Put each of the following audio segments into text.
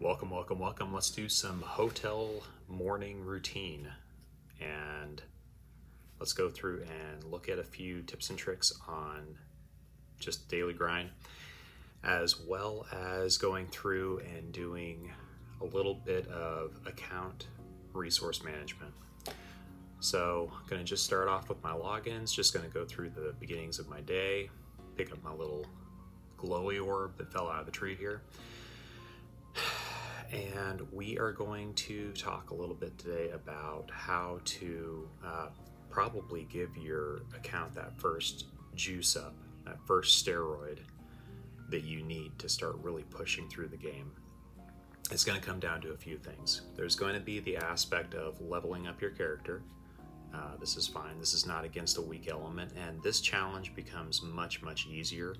Welcome, welcome, welcome. Let's do some hotel morning routine and let's go through and look at a few tips and tricks on just daily grind as well as going through and doing a little bit of account resource management. So I'm going to just start off with my logins, just going to go through the beginnings of my day, pick up my little glowy orb that fell out of the tree here. And we are going to talk a little bit today about how to uh, probably give your account that first juice up, that first steroid that you need to start really pushing through the game. It's going to come down to a few things. There's going to be the aspect of leveling up your character. Uh, this is fine. This is not against a weak element, and this challenge becomes much, much easier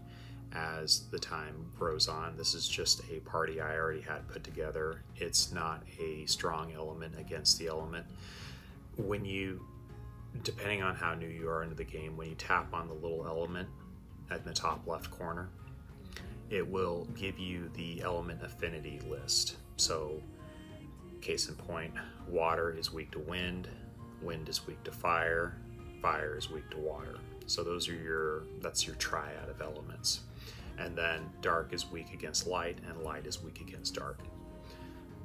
as the time grows on. This is just a party I already had put together. It's not a strong element against the element. When you, depending on how new you are into the game, when you tap on the little element at the top left corner, it will give you the element affinity list. So, case in point, water is weak to wind, wind is weak to fire, fire is weak to water. So those are your, that's your triad of elements and then dark is weak against light, and light is weak against dark.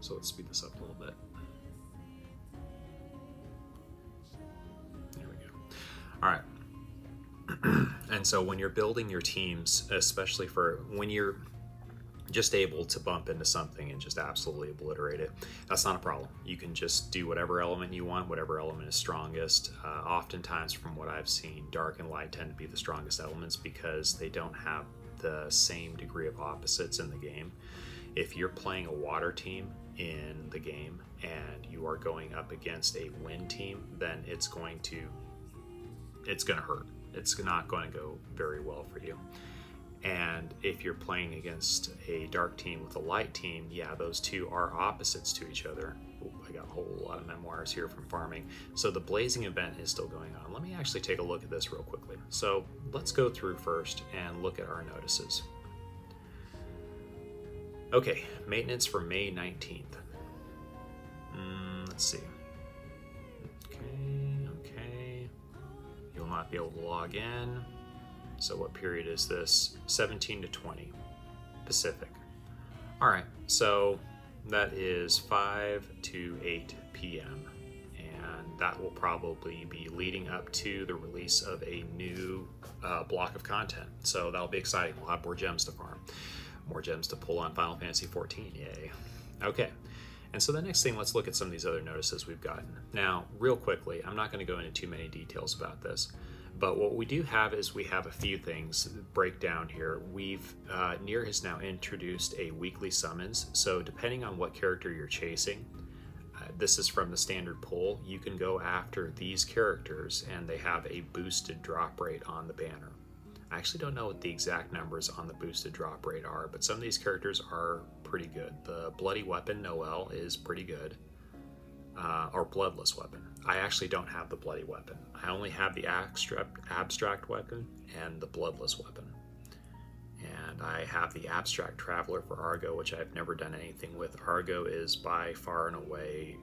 So let's speed this up a little bit. There we go. All right. and so when you're building your teams, especially for when you're just able to bump into something and just absolutely obliterate it. That's not a problem. You can just do whatever element you want, whatever element is strongest. Uh, oftentimes, from what I've seen, dark and light tend to be the strongest elements because they don't have the same degree of opposites in the game. If you're playing a water team in the game and you are going up against a wind team, then it's going to it's going to hurt. It's not going to go very well for you. And if you're playing against a dark team with a light team, yeah, those two are opposites to each other. I got a whole lot of memoirs here from farming. So the blazing event is still going on. Let me actually take a look at this real quickly. So let's go through first and look at our notices. Okay, maintenance for May 19th. Mm, let's see. Okay, okay. You'll not be able to log in. So what period is this? 17 to 20 Pacific. All right, so that is 5 to 8 p.m. And that will probably be leading up to the release of a new uh, block of content. So that'll be exciting. We'll have more gems to farm, more gems to pull on Final Fantasy 14. Yay. Okay. And so the next thing, let's look at some of these other notices we've gotten. Now, real quickly, I'm not going to go into too many details about this. But what we do have is we have a few things break down here. We've uh, Nier has now introduced a weekly summons. So depending on what character you're chasing, uh, this is from the standard pull. You can go after these characters, and they have a boosted drop rate on the banner. I actually don't know what the exact numbers on the boosted drop rate are, but some of these characters are pretty good. The Bloody Weapon Noelle is pretty good uh, or bloodless weapon. I actually don't have the bloody weapon. I only have the abstract, abstract weapon and the bloodless weapon. And I have the abstract traveler for Argo, which I've never done anything with. Argo is by far and away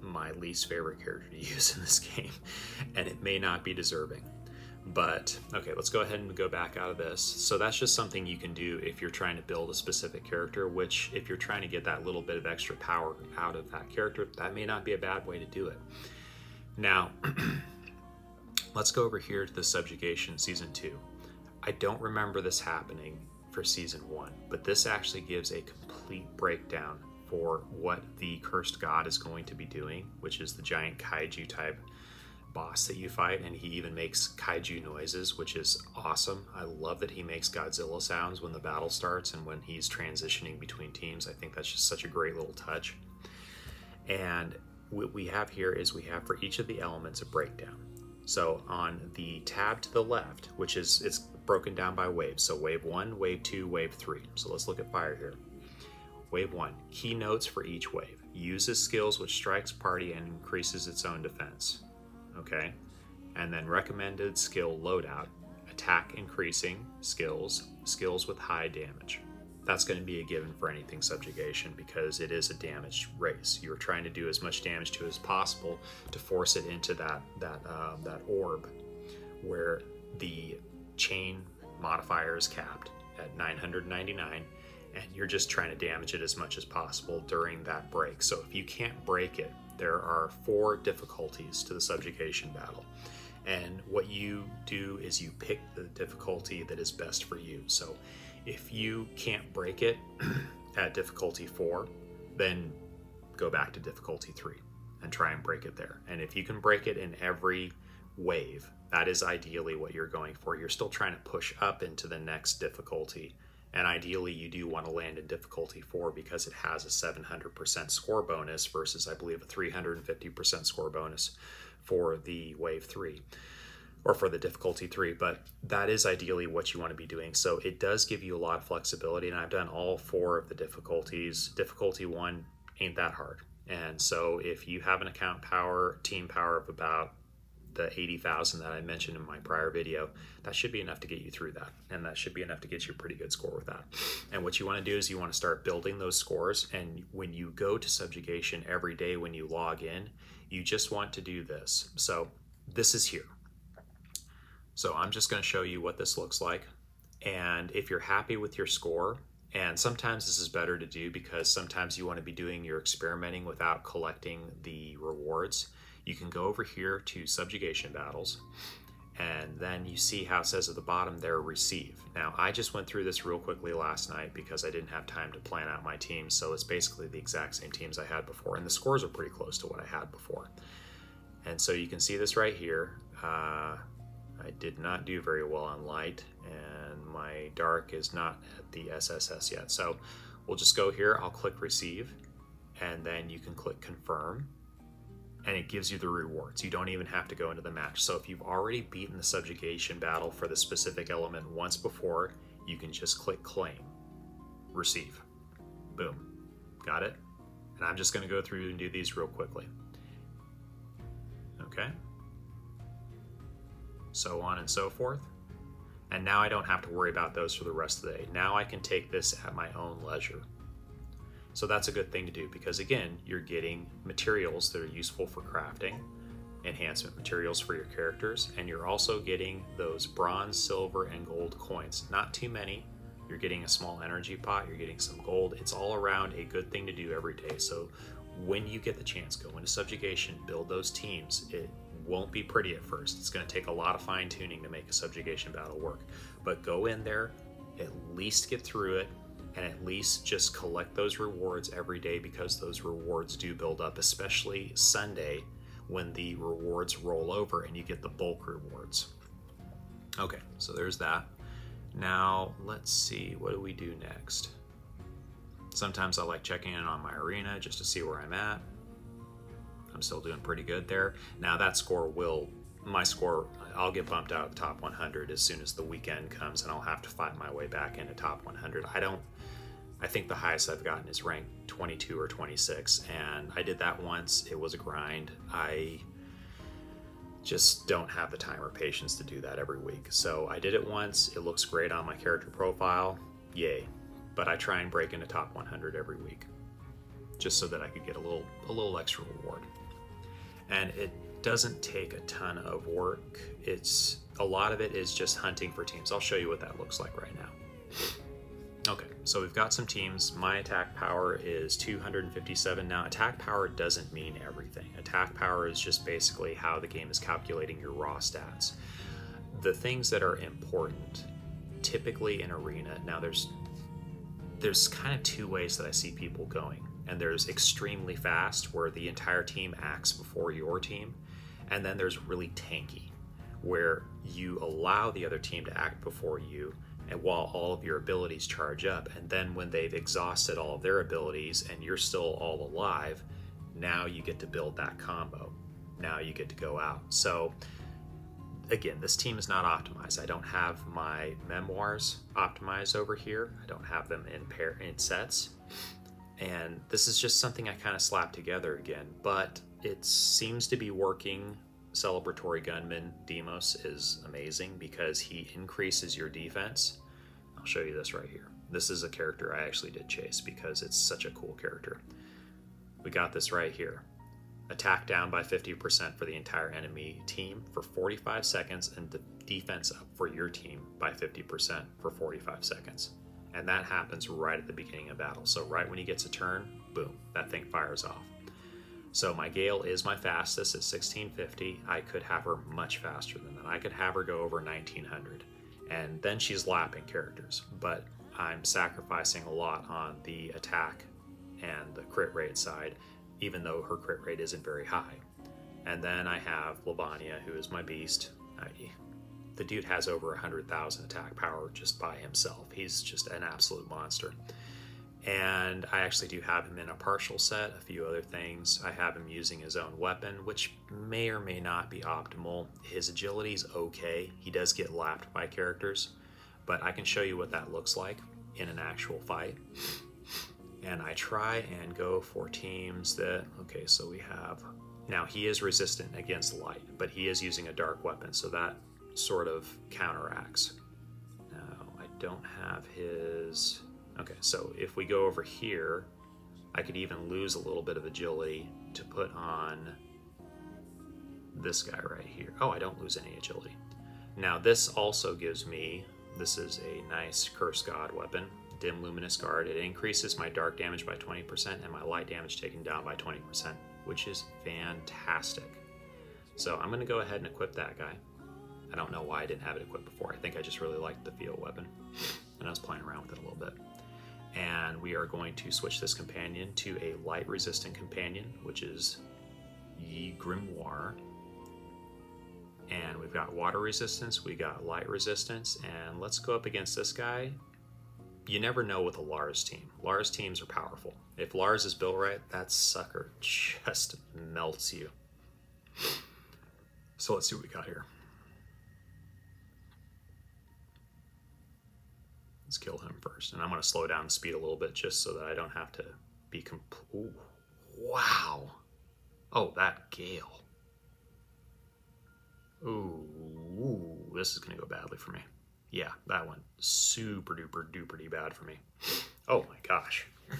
my least favorite character to use in this game, and it may not be deserving. But okay, let's go ahead and go back out of this. So that's just something you can do if you're trying to build a specific character, which if you're trying to get that little bit of extra power out of that character, that may not be a bad way to do it. Now, let's go over here to the subjugation season two. I don't remember this happening for season one, but this actually gives a complete breakdown for what the cursed god is going to be doing, which is the giant kaiju type boss that you fight, and he even makes kaiju noises, which is awesome. I love that he makes Godzilla sounds when the battle starts and when he's transitioning between teams. I think that's just such a great little touch. And what we have here is we have for each of the elements a breakdown. So on the tab to the left, which is it's broken down by waves. So wave one, wave two, wave three. So let's look at fire here. Wave one, keynotes for each wave. Uses skills which strikes party and increases its own defense okay? And then recommended skill loadout, attack increasing skills, skills with high damage. that's going to be a given for anything subjugation because it is a damaged race. You're trying to do as much damage to it as possible to force it into that that uh, that orb where the chain modifier is capped at 999 and you're just trying to damage it as much as possible during that break. So if you can't break it, there are four difficulties to the subjugation battle. And what you do is you pick the difficulty that is best for you. So if you can't break it at difficulty four, then go back to difficulty three and try and break it there. And if you can break it in every wave, that is ideally what you're going for. You're still trying to push up into the next difficulty. And ideally, you do want to land in difficulty four because it has a 700% score bonus versus, I believe, a 350% score bonus for the wave three or for the difficulty three, but that is ideally what you want to be doing. So it does give you a lot of flexibility, and I've done all four of the difficulties. Difficulty one ain't that hard. And so if you have an account power, team power of about the 80,000 that I mentioned in my prior video, that should be enough to get you through that. And that should be enough to get you a pretty good score with that. And what you want to do is you want to start building those scores. And when you go to subjugation every day when you log in, you just want to do this. So this is here. So I'm just going to show you what this looks like. And if you're happy with your score, and sometimes this is better to do because sometimes you want to be doing your experimenting without collecting the rewards. You can go over here to subjugation battles and then you see how it says at the bottom there receive. Now I just went through this real quickly last night because I didn't have time to plan out my teams so it's basically the exact same teams I had before and the scores are pretty close to what I had before. And so you can see this right here. Uh, I did not do very well on light and my dark is not at the SSS yet. So we'll just go here, I'll click receive and then you can click confirm and it gives you the rewards. You don't even have to go into the match. So if you've already beaten the subjugation battle for the specific element once before, you can just click claim, receive, boom, got it? And I'm just gonna go through and do these real quickly. Okay so on and so forth. And now I don't have to worry about those for the rest of the day. Now I can take this at my own leisure. So that's a good thing to do because again, you're getting materials that are useful for crafting, enhancement materials for your characters, and you're also getting those bronze, silver, and gold coins. Not too many. You're getting a small energy pot, you're getting some gold. It's all around a good thing to do every day. So when you get the chance, go into subjugation, build those teams. It won't be pretty at first. It's going to take a lot of fine tuning to make a subjugation battle work. But go in there, at least get through it, and at least just collect those rewards every day because those rewards do build up, especially Sunday when the rewards roll over and you get the bulk rewards. Okay, so there's that. Now, let's see, what do we do next? Sometimes I like checking in on my arena just to see where I'm at. I'm still doing pretty good there. Now that score will, my score, I'll get bumped out of the top 100 as soon as the weekend comes and I'll have to fight my way back into top 100. I don't, I think the highest I've gotten is rank 22 or 26 and I did that once. It was a grind. I just don't have the time or patience to do that every week. So I did it once. It looks great on my character profile. Yay. But I try and break into top 100 every week just so that I could get a little a little extra reward and it doesn't take a ton of work. It's a lot of it is just hunting for teams. I'll show you what that looks like right now. Okay, so we've got some teams. My attack power is 257. Now, attack power doesn't mean everything. Attack power is just basically how the game is calculating your raw stats. The things that are important, typically in Arena, now there's there's kind of two ways that I see people going and there's extremely fast where the entire team acts before your team and then there's really tanky where you allow the other team to act before you and while all of your abilities charge up and then when they've exhausted all of their abilities and you're still all alive now you get to build that combo. Now you get to go out. So again this team is not optimized. I don't have my memoirs optimized over here. I don't have them in pair in sets. And this is just something I kind of slapped together again, but it seems to be working. Celebratory Gunman Dimos is amazing because he increases your defense. I'll show you this right here. This is a character I actually did chase because it's such a cool character. We got this right here. Attack down by 50% for the entire enemy team for 45 seconds and the defense up for your team by 50% for 45 seconds. And that happens right at the beginning of battle. So right when he gets a turn, boom, that thing fires off. So my Gail is my fastest at 1650. I could have her much faster than that. I could have her go over 1900. And then she's lapping characters. But I'm sacrificing a lot on the attack and the crit rate side, even though her crit rate isn't very high. And then I have Levania, who is my beast. I, the dude has over 100,000 attack power just by himself. He's just an absolute monster and I actually do have him in a partial set, a few other things. I have him using his own weapon, which may or may not be optimal. His agility is okay. He does get lapped by characters, but I can show you what that looks like in an actual fight. And I try and go for teams that, okay, so we have, now he is resistant against light, but he is using a dark weapon, so that sort of counteracts. Now, I don't have his Okay, so if we go over here, I could even lose a little bit of agility to put on this guy right here. Oh, I don't lose any agility. Now this also gives me, this is a nice Curse God weapon, Dim Luminous Guard. It increases my dark damage by 20% and my light damage taken down by 20%, which is fantastic. So I'm gonna go ahead and equip that guy. I don't know why I didn't have it equipped before. I think I just really liked the feel weapon and I was playing around with it a little bit and we are going to switch this companion to a light resistant companion, which is Yi Grimoire. And we've got water resistance, we got light resistance, and let's go up against this guy. You never know with a Lars team. Lars teams are powerful. If Lars is built right, that sucker just melts you. So let's see what we got here. Let's kill him first. And I'm going to slow down speed a little bit just so that I don't have to be complete. Wow. Oh, that Gail. Ooh, ooh, this is going to go badly for me. Yeah, that went super duper duper bad for me. Oh my gosh.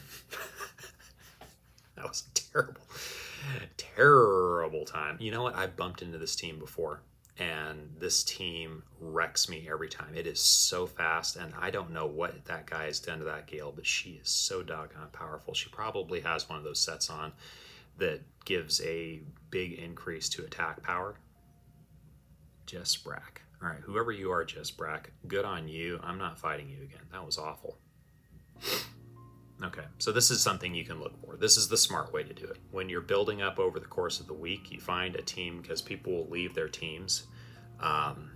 that was terrible. Terrible time. You know what? I bumped into this team before and this team wrecks me every time. It is so fast, and I don't know what that guy has done to that Gail, but she is so doggone powerful. She probably has one of those sets on that gives a big increase to attack power. Jess Brack. All right, whoever you are, Jess Brack, good on you. I'm not fighting you again. That was awful. Okay, so this is something you can look for. This is the smart way to do it. When you're building up over the course of the week, you find a team because people will leave their teams um,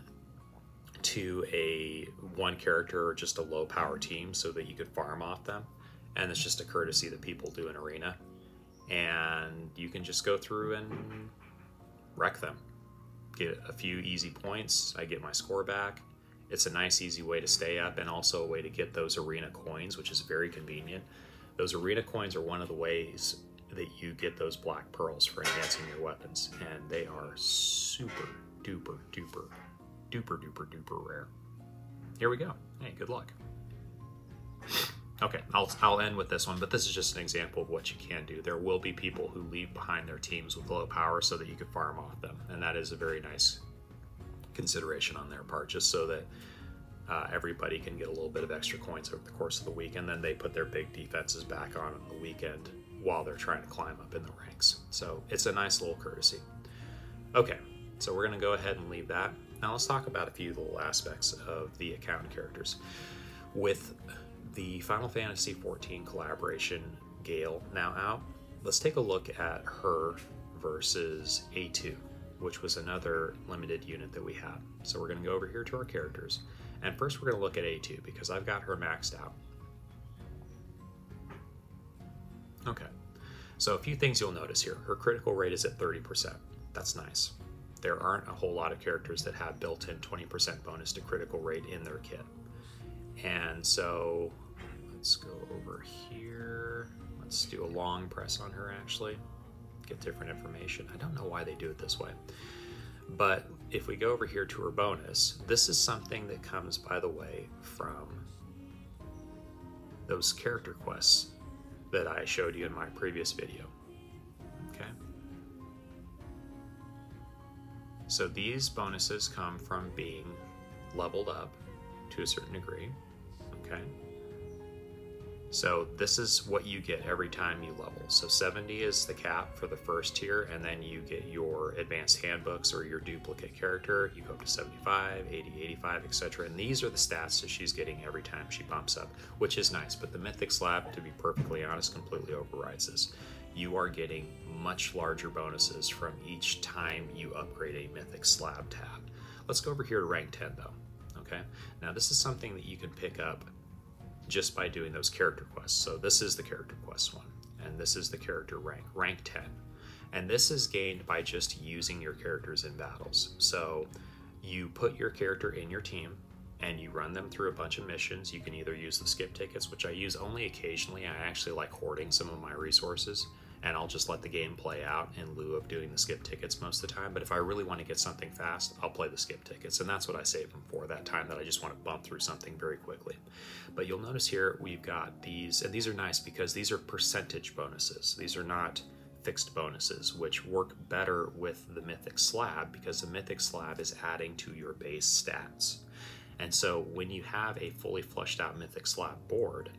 to a one character or just a low power team so that you could farm off them. And it's just a courtesy that people do in Arena. And you can just go through and wreck them. Get a few easy points. I get my score back it's a nice, easy way to stay up and also a way to get those arena coins, which is very convenient. Those arena coins are one of the ways that you get those black pearls for enhancing your weapons, and they are super duper duper duper duper duper rare. Here we go. Hey, good luck. Okay, I'll, I'll end with this one, but this is just an example of what you can do. There will be people who leave behind their teams with low power so that you can farm off them, and that is a very nice consideration on their part, just so that uh, everybody can get a little bit of extra coins over the course of the week, and then they put their big defenses back on on the weekend while they're trying to climb up in the ranks. So it's a nice little courtesy. Okay, so we're going to go ahead and leave that. Now let's talk about a few little aspects of the account characters. With the Final Fantasy XIV collaboration Gale now out, let's take a look at her versus A2 which was another limited unit that we had. So we're going to go over here to our characters. And first we're going to look at A2 because I've got her maxed out. Okay, so a few things you'll notice here. Her critical rate is at 30%. That's nice. There aren't a whole lot of characters that have built-in 20% bonus to critical rate in their kit. And so let's go over here. Let's do a long press on her actually get different information. I don't know why they do it this way. But if we go over here to her bonus, this is something that comes, by the way, from those character quests that I showed you in my previous video. Okay. So these bonuses come from being leveled up to a certain degree. Okay. So this is what you get every time you level. So 70 is the cap for the first tier, and then you get your advanced handbooks or your duplicate character. You go up to 75, 80, 85, etc. And these are the stats that she's getting every time she bumps up, which is nice. But the Mythic Slab, to be perfectly honest, completely overrides this. You are getting much larger bonuses from each time you upgrade a Mythic Slab tab. Let's go over here to rank 10 though. Okay, now this is something that you can pick up just by doing those character quests. So this is the character quest one, and this is the character rank, rank 10. And this is gained by just using your characters in battles. So you put your character in your team and you run them through a bunch of missions. You can either use the skip tickets, which I use only occasionally. I actually like hoarding some of my resources and I'll just let the game play out in lieu of doing the skip tickets most of the time. But if I really want to get something fast, I'll play the skip tickets, and that's what I save them for, that time that I just want to bump through something very quickly. But you'll notice here we've got these, and these are nice because these are percentage bonuses. These are not fixed bonuses, which work better with the Mythic Slab because the Mythic Slab is adding to your base stats. And so when you have a fully flushed out Mythic Slab board,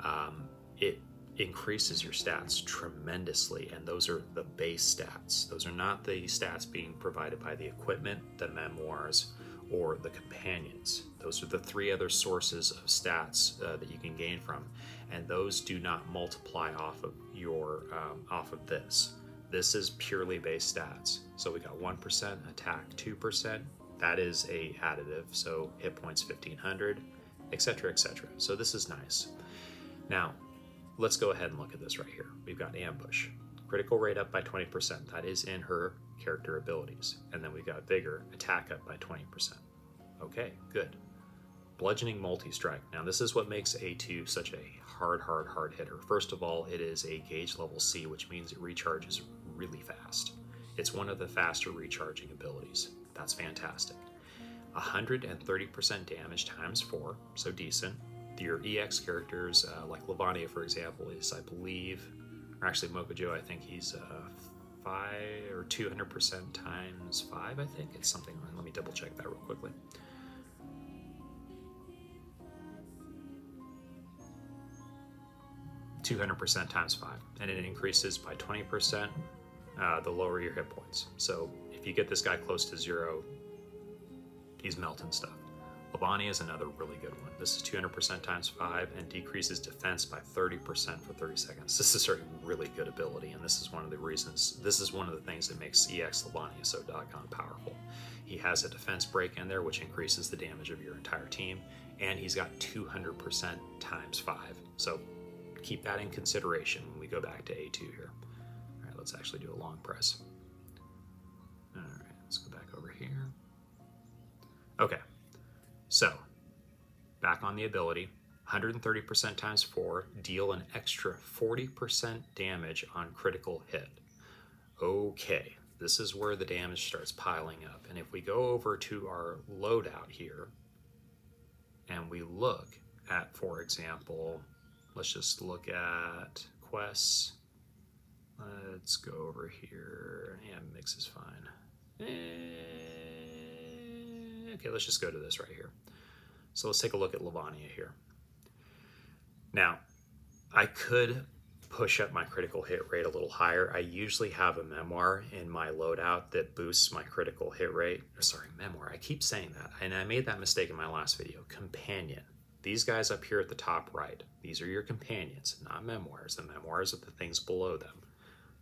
um, it increases your stats tremendously and those are the base stats. Those are not the stats being provided by the equipment the memoirs or the companions. Those are the three other sources of stats uh, that you can gain from and those do not multiply off of your um, off of this. This is purely base stats. So we got 1% attack 2% that is a additive so hit points 1500 etc etc so this is nice. Now let's go ahead and look at this right here. We've got Ambush. Critical rate up by 20%. That is in her character abilities. And then we've got Vigor, attack up by 20%. Okay, good. Bludgeoning multi-strike. Now this is what makes A2 such a hard, hard, hard hitter. First of all, it is a gauge level C, which means it recharges really fast. It's one of the faster recharging abilities. That's fantastic. 130% damage times 4, so decent your EX characters, uh, like Levania, for example, is, I believe, or actually Mokojo, I think he's uh, 5 or 200% times 5, I think. It's something, let me double check that real quickly. Two hundred percent times five, and it increases by twenty percent uh, the lower your hit points. So if you get this guy close to zero, he's melting stuff. Levania is another really good one. This is 200% times 5 and decreases defense by 30% for 30 seconds. This is a really good ability, and this is one of the reasons, this is one of the things that makes EX Levania so doggone powerful. He has a defense break in there, which increases the damage of your entire team, and he's got 200% times 5. So keep that in consideration when we go back to A2 here. All right, let's actually do a long press. All right, let's go back over here. Okay, so, back on the ability, 130% times 4, deal an extra 40% damage on critical hit. Okay, this is where the damage starts piling up. And if we go over to our loadout here, and we look at, for example, let's just look at quests. Let's go over here. Yeah, mix is fine. Eh, okay, let's just go to this right here. So let's take a look at Levania here. Now, I could push up my critical hit rate a little higher. I usually have a memoir in my loadout that boosts my critical hit rate. Sorry, memoir. I keep saying that. And I made that mistake in my last video. Companion. These guys up here at the top right, these are your companions, not memoirs. The memoirs are the things below them.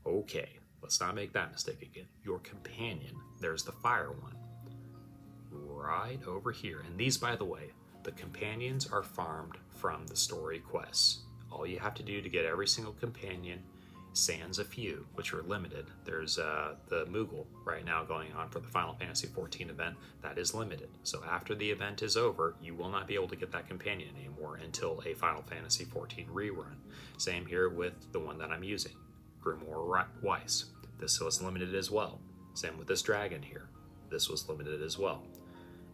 Okay, let's not make that mistake again. Your companion, there's the fire one right over here. And these, by the way, the companions are farmed from the story quests. All you have to do to get every single companion, sans a few, which are limited. There's uh, the Moogle right now going on for the Final Fantasy XIV event. That is limited. So after the event is over, you will not be able to get that companion anymore until a Final Fantasy XIV rerun. Same here with the one that I'm using, Grimoire Weiss. This was limited as well. Same with this dragon here. This was limited as well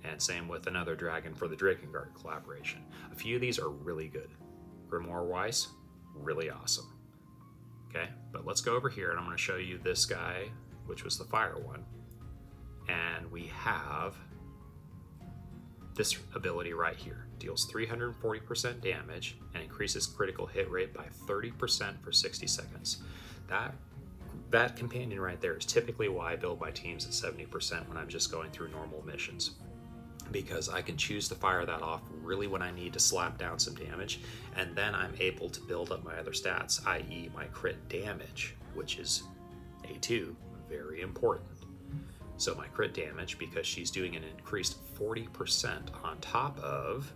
and same with another dragon for the Drakengard collaboration. A few of these are really good. Grimoire Weiss, really awesome. Okay, but let's go over here and I'm going to show you this guy, which was the fire one. And we have this ability right here. Deals 340% damage and increases critical hit rate by 30% for 60 seconds. That that companion right there is typically why I build my teams at 70% when I'm just going through normal missions. Because I can choose to fire that off really when I need to slap down some damage, and then I'm able to build up my other stats, i.e., my crit damage, which is A2, very important. So my crit damage, because she's doing an increased 40% on top of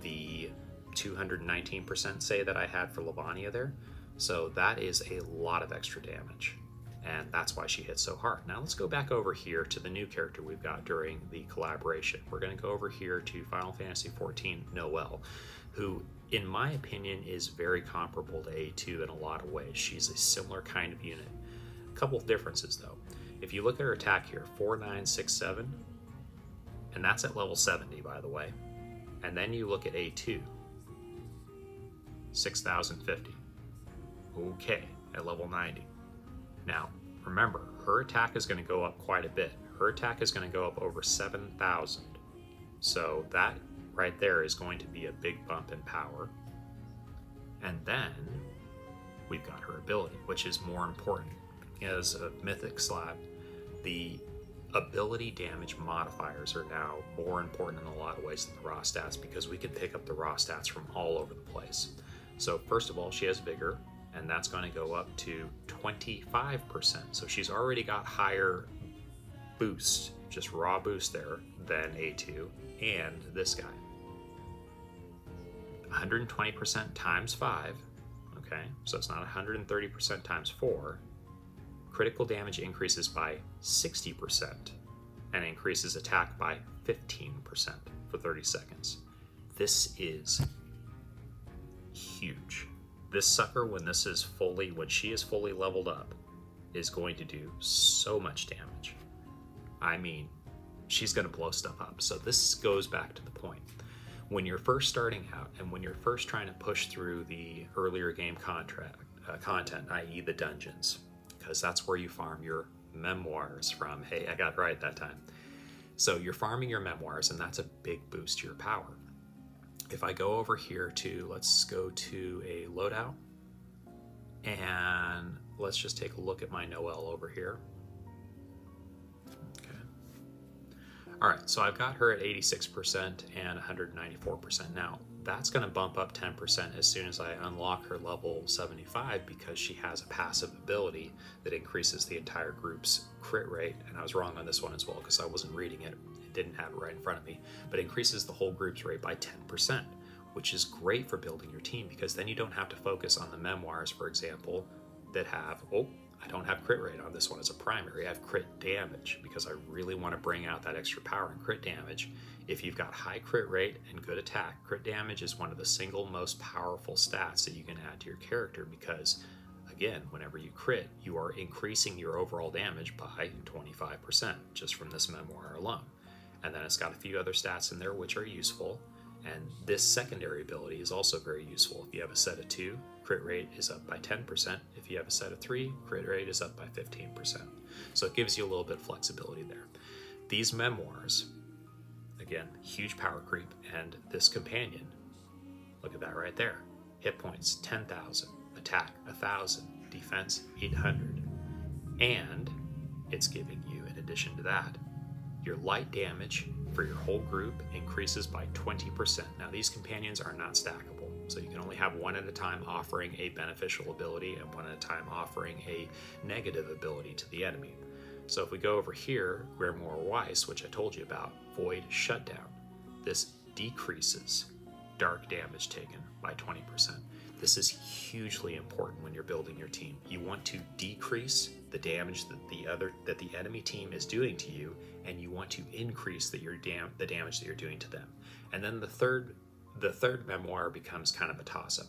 the 219% say that I had for Levania there. So that is a lot of extra damage. And that's why she hits so hard. Now let's go back over here to the new character we've got during the collaboration. We're going to go over here to Final Fantasy XIV Noelle, who, in my opinion, is very comparable to A2 in a lot of ways. She's a similar kind of unit. A couple of differences though. If you look at her attack here, 4967, and that's at level 70, by the way. And then you look at A2, 6050. Okay, at level 90. Now, remember, her attack is going to go up quite a bit. Her attack is going to go up over 7,000. So that right there is going to be a big bump in power. And then we've got her ability, which is more important. As a mythic slab, the ability damage modifiers are now more important in a lot of ways than the raw stats because we can pick up the raw stats from all over the place. So first of all, she has vigor, and that's going to go up to 25%. So she's already got higher boost, just raw boost there, than A2 and this guy. 120% times 5, okay, so it's not 130% times 4, critical damage increases by 60% and increases attack by 15% for 30 seconds. This is huge. This sucker, when this is fully, when she is fully leveled up, is going to do so much damage. I mean, she's going to blow stuff up. So this goes back to the point. When you're first starting out and when you're first trying to push through the earlier game contract, uh, content, i.e. the dungeons, because that's where you farm your memoirs from. Hey, I got right that time. So you're farming your memoirs, and that's a big boost to your power. If I go over here to, let's go to a loadout, and let's just take a look at my Noelle over here. Okay. All right, so I've got her at 86% and 194%. Now, that's going to bump up 10% as soon as I unlock her level 75 because she has a passive ability that increases the entire group's crit rate. And I was wrong on this one as well because I wasn't reading it. Didn't have it right in front of me, but increases the whole group's rate by 10%, which is great for building your team because then you don't have to focus on the memoirs, for example, that have, oh, I don't have crit rate on this one as a primary. I have crit damage because I really want to bring out that extra power and crit damage if you've got high crit rate and good attack, crit damage is one of the single most powerful stats that you can add to your character because, again, whenever you crit, you are increasing your overall damage by 25% just from this memoir alone. And then it's got a few other stats in there which are useful. And this secondary ability is also very useful. If you have a set of two, crit rate is up by 10%. If you have a set of three, crit rate is up by 15%. So it gives you a little bit of flexibility there. These memoirs Again, huge power creep. And this companion, look at that right there. Hit points 10,000, attack 1,000, defense 800. And it's giving you, in addition to that, your light damage for your whole group increases by 20%. Now, these companions are not stackable, so you can only have one at a time offering a beneficial ability and one at a time offering a negative ability to the enemy. So if we go over here, Grimoire Weiss, which I told you about, Void Shutdown, this decreases dark damage taken by 20%. This is hugely important when you're building your team. You want to decrease the damage that the other that the enemy team is doing to you, and you want to increase the, your dam, the damage that you're doing to them. And then the third the third memoir becomes kind of a toss-up.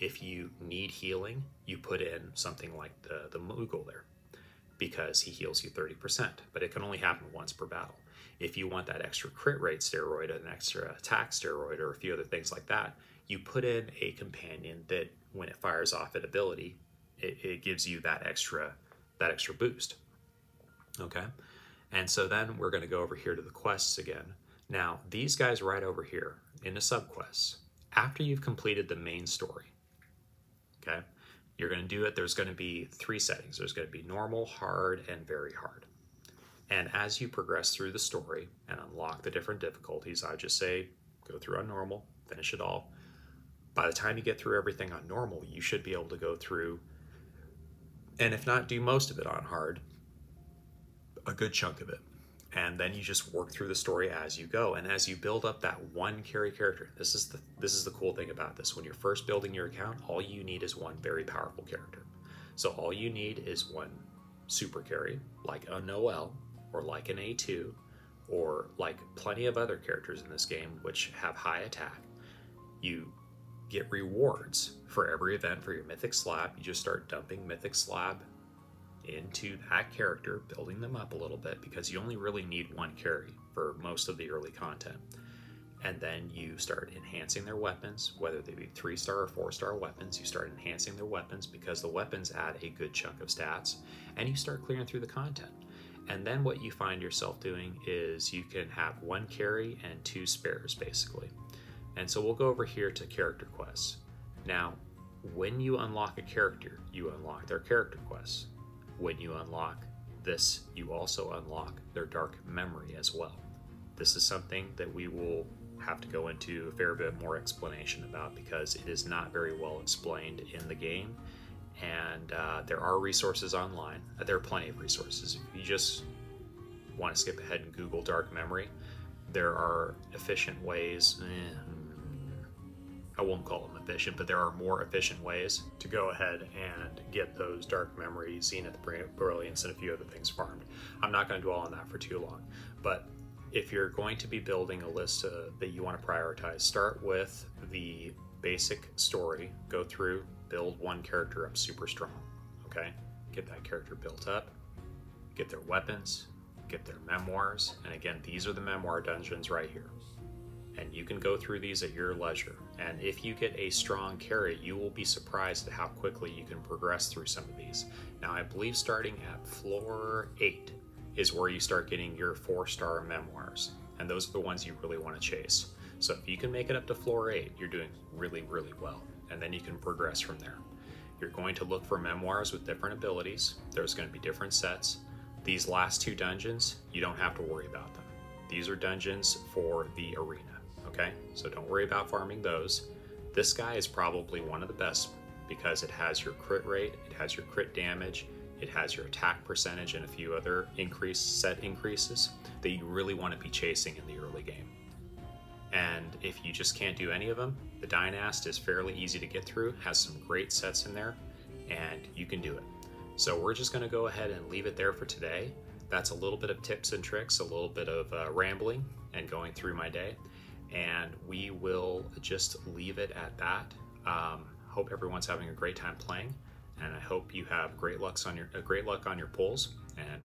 If you need healing, you put in something like the, the Moogle there because he heals you 30%, but it can only happen once per battle. If you want that extra crit rate steroid, an extra attack steroid, or a few other things like that, you put in a companion that when it fires off an ability, it, it gives you that extra that extra boost. Okay, and so then we're going to go over here to the quests again. Now these guys right over here in the subquests, after you've completed the main story, okay, you're going to do it. There's going to be three settings. There's going to be normal, hard, and very hard. And as you progress through the story and unlock the different difficulties, I just say go through on normal, finish it all. By the time you get through everything on normal, you should be able to go through, and if not, do most of it on hard, a good chunk of it. And then you just work through the story as you go. And as you build up that one carry character, this is the this is the cool thing about this. When you're first building your account, all you need is one very powerful character. So all you need is one super carry, like a Noelle or like an A2, or like plenty of other characters in this game which have high attack. You get rewards for every event for your mythic slab. You just start dumping mythic slab into that character, building them up a little bit because you only really need one carry for most of the early content. And then you start enhancing their weapons, whether they be three star or four star weapons. You start enhancing their weapons because the weapons add a good chunk of stats, and you start clearing through the content. And then what you find yourself doing is you can have one carry and two spares basically. And so we'll go over here to character quests. Now, when you unlock a character, you unlock their character quests. When you unlock this, you also unlock their dark memory as well. This is something that we will have to go into a fair bit more explanation about because it is not very well explained in the game. And uh, there are resources online. There are plenty of resources. If you just want to skip ahead and Google dark memory, there are efficient ways. Eh, I won't call them efficient, but there are more efficient ways to go ahead and get those dark memories, zenith brilliance, and a few other things farmed. I'm not going to dwell on that for too long, but if you're going to be building a list uh, that you want to prioritize, start with the basic story, go through, build one character up super strong. Okay? Get that character built up, get their weapons, get their memoirs, and again, these are the memoir dungeons right here and you can go through these at your leisure. And if you get a strong carry, you will be surprised at how quickly you can progress through some of these. Now, I believe starting at floor 8 is where you start getting your 4 star memoirs, and those are the ones you really want to chase. So if you can make it up to floor 8, you're doing really, really well, and then you can progress from there. You're going to look for memoirs with different abilities, there's going to be different sets. These last two dungeons, you don't have to worry about them. These are dungeons for the arena okay? So don't worry about farming those. This guy is probably one of the best because it has your crit rate, it has your crit damage, it has your attack percentage and a few other increase set increases that you really want to be chasing in the early game. And if you just can't do any of them, the Dynast is fairly easy to get through, has some great sets in there, and you can do it. So we're just going to go ahead and leave it there for today. That's a little bit of tips and tricks, a little bit of uh, rambling and going through my day and we will just leave it at that. Um, hope everyone's having a great time playing, and I hope you have great luck on your uh, great luck on your pulls. And